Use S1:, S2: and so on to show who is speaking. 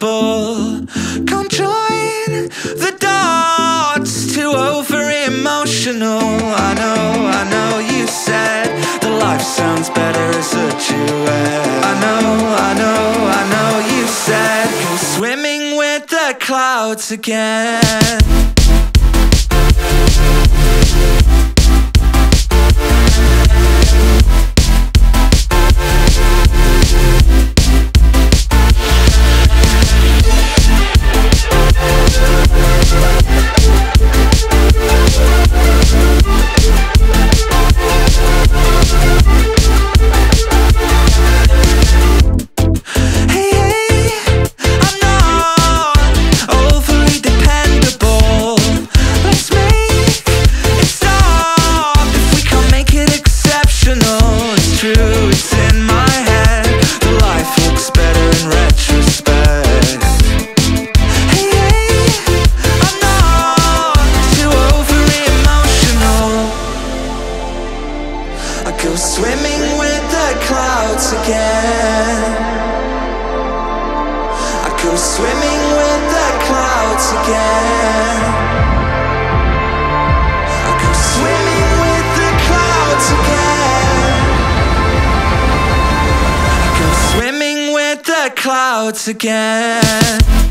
S1: Come join the dots, too over emotional. I know, I know you said the life sounds better as a duet. I know, I know, I know you said go swimming with the clouds again. Go swimming with the clouds again. I go swimming with the clouds again. I go swimming with the clouds again. I go swimming with the clouds again.